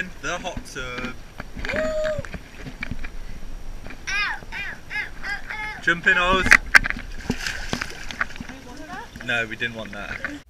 in the hot tub. Jump in, Oz. No, we didn't want that.